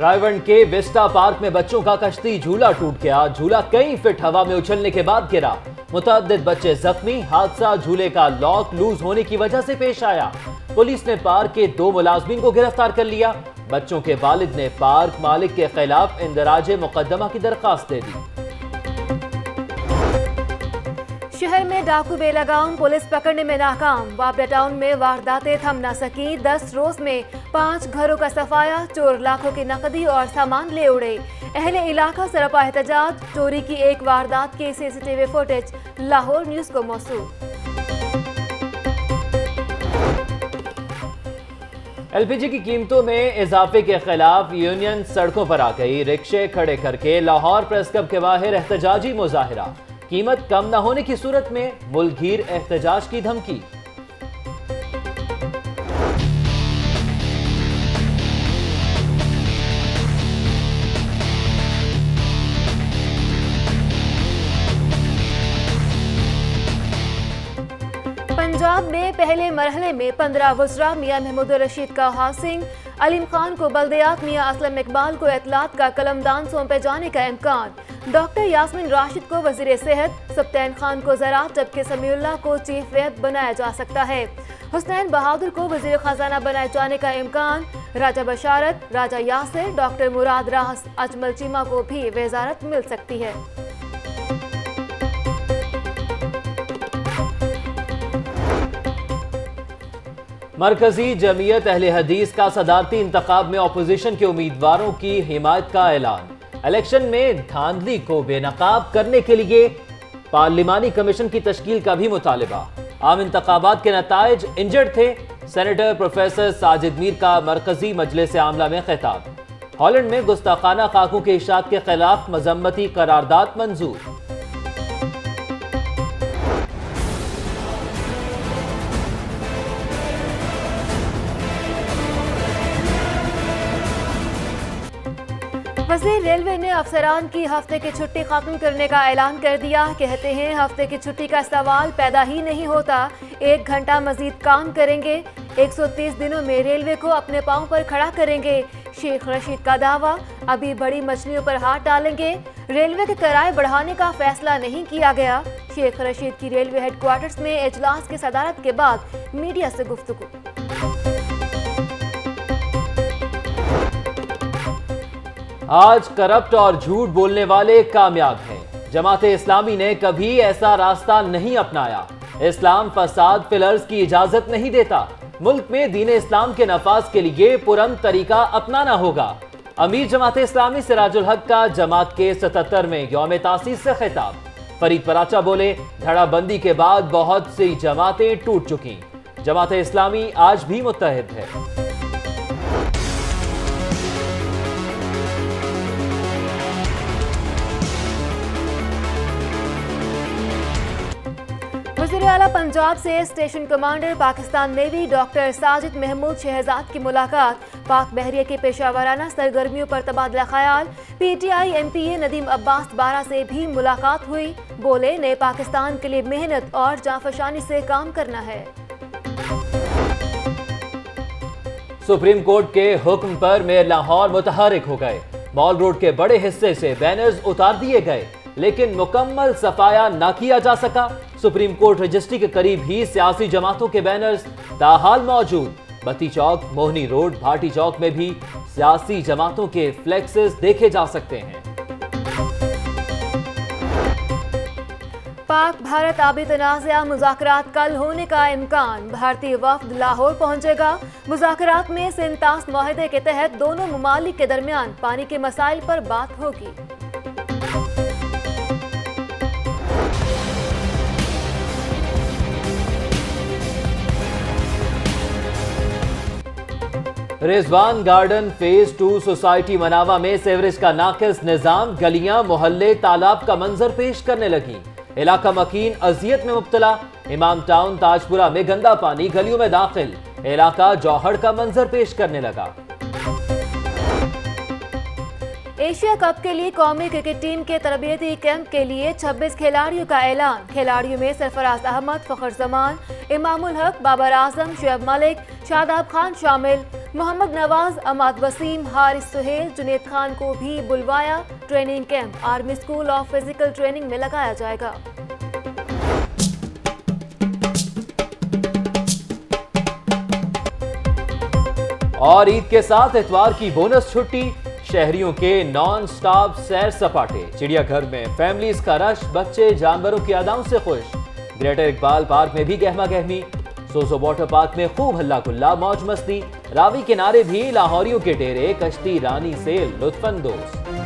رائیونڈ کے Vesta park میں بچوں کا کشتی جھولا ٹوٹ گیا۔ جھولا کئی فٹ ہوا میں اچھلنے کے بعد گرا۔ متعدد بچے زخمی، حادثہ جھولے کا لاک لوز ہونے کی وجہ سے پیش آیا۔ پولیس نے پارک کے دو ملازمین کو گرفتار کر لیا۔ بچوں کے والد نے پارک مالک کے خلاف اندراج مقدمہ کی درخواست دے دی۔ شہر میں ڈاکو بے لگام پولیس پکڑنے میں ناکام۔ وابڈا ٹاؤن میں وارداتیں تھم نہ سکی دس روز میں پانچ گھروں کا صفایا، چور لاکھوں کی نقدی اور سامان لے اڑے۔ اہل علاقہ سرپا احتجاج، چوری کی ایک واردات کے C C T V footage. Lahore news کو موصول۔ ایل پی جی کی قیمتوں میں اضافے کے خلاف یونین سڑکوں پر آ گئی رکشے کھڑے کر کے لاہور پریس کلب کے باہر احتجاجی مظاہرہ۔ قیمت کم نہ ہونے کی صورت میں ملگیر احتجاج کی دھمکی پہلے مرحلے میں پندرہ وزراء میاں محمود رشید کا ہاسنگ علیم خان کو بلدیات میاں اسلم اقبال کو اطلاعات کا قلم دان سونپے جانے کا امکان۔ ڈاکٹر یاسمین راشد کو وزیر صحت، سبتین خان کو زراعت، جبکہ سمیع اللہ کو چیف ویب بنایا جا سکتا ہے۔ حسنین بہادر کو وزیر خزانہ بنائے جانے کا امکان۔ راجہ بشارت، راجہ یاسر، ڈاکٹر مراد راس اجمل چیمہ کو بھی وزارت مل سکتی ہے۔ مرکزی جمعیت اہل حدیث کا صدارتی انتخاب میں اپوزیشن کے امیدواروں کی حمایت کا اعلان۔ الیکشن میں دھاندلی کو بے نقاب کرنے کے لیے پارلیمانی کمیشن کی تشکیل کا بھی مطالبہ۔ عام انتخابات کے نتائج انجرڈ تھے۔ سینیٹر پروفیسر ساجد میر کا مرکزی مجلس عاملہ میں خطاب۔ ہالینڈ میں گستاخانہ خاکوں کے اشاعت کے خلاف مذمتی قرارداد منظور۔ وزیر ریلوے نے افسران کی ہفتے کی چھٹی ختم کرنے کا اعلان کر دیا۔ کہتے ہیں، ہفتے کی چھٹی کا سوال پیدا ہی نہیں ہوتا۔ ایک گھنٹہ مزید کام کریں گے۔ ایک سو تیس دنوں میں ریلوے کو اپنے پاؤں پر کھڑا کریں گے۔ شیخ رشید کا دعویٰ، ابھی بڑی مچھلیوں پر ہاتھ ڈالیں گے۔ ریلوے کے کرائے بڑھانے کا فیصلہ نہیں کیا گیا۔ شیخ رشید کی ریلوے ہیڈ کوارٹرز میں اجلاس کی صدارت کے بعد میڈیا سے گفتگو۔ آج کرپٹ اور جھوٹ بولنے والے کامیاب ہیں۔ جماعت اسلامی نے کبھی ایسا راستہ نہیں اپنایا۔ اسلام فساد فلرز کی اجازت نہیں دیتا۔ ملک میں دین اسلام کے نفاذ کے لیے پرم طریقہ اپنانا ہوگا۔ امیر جماعت اسلامی سراج الحق کا جماعت کے ستتر میں یوم تاسیس سے خطاب۔ فرید پراچا بولے، دھڑا بندی کے بعد بہت سی جماعتیں ٹوٹ چکی جماعت اسلامی آج بھی متحد ہے۔ وزیر اعلیٰ پنجاب سے station commander Pakistan navy doctor Sajid Mahmood Shahzad کی ملاقات۔ پاک بحریہ کے پیشہ ورانہ سرگرمیوں پر تبادلہ خیال۔ P T I, M P A Nadeem Abbas بارہ سے بھی ملاقات ہوئی۔ بولے، نئے پاکستان کے لیے محنت اور جانفشانی سے کام کرنا ہے۔ سپریم کورٹ کے حکم پر میئر لاہور متحرک ہو گئے۔ مال روڈ کے بڑے حصے سے بینرز اتار دیے گئے۔ لیکن مکمل صفایا نہ کیا جا سکا۔ سپریم کورٹ رجسٹری کے قریب ہی سیاسی جماعتوں کے بینرز تاحال موجود۔ بتی چوک، موہنی روڈ بھاٹی چوک میں بھی سیاسی جماعتوں کے فلیکسز دیکھے جا سکتے ہیں۔ پاک بھارت آبی تنازعہ مذاکرات کل ہونے کا امکان۔ بھارتی وفد لاہور پہنچے گا۔ مذاکرات میں سنتاس معاہدے کے تحت دونوں ممالک کے درمیان پانی کے مسائل پر بات ہوگی۔ Rizwan garden phase two society Manawa میں سیوریج کا ناقص نظام گلیاں، محلے، تالاب کا منظر پیش کرنے لگی۔ علاقہ مکین اذیت میں مبتلا۔ امام ٹاؤن تاجپورہ میں گندا پانی گلیوں میں داخل۔ علاقہ جوہر کا منظر پیش کرنے لگا۔ ایشیا کپ کے لیے قومی کرکٹ ٹیم کے تربیتی کیمپ کے لیے چھبیس کھلاڑیوں کا اعلان۔ کھلاڑیوں میں سرفراز احمد، فخر زمان، امام الحق، بابر اعظم، شعیب ملک، شاداب خان شامل۔ محمد نواز، اماد وسیم، حارث سہیل، جنید خان کو بھی بلوایا training camp. Army school of physical training میں لگایا جائے گا۔ اور عید کے ساتھ اتوار کی بونس چھٹی، شہریوں کے نان سٹاپ سیر سپاٹے۔ چڑیا گھر میں فیملیز کا رش، بچے، جانوروں کی اداؤں سے خوش۔ گریٹر اقبال پارک میں بھی گہما گہمی۔ سوزو واٹر پارک میں خوب ہلا کلا موج مستی۔ راوی کنارے بھی لاہوریوں کے ڈیرے، کشتی رانی سے لطف اندوز۔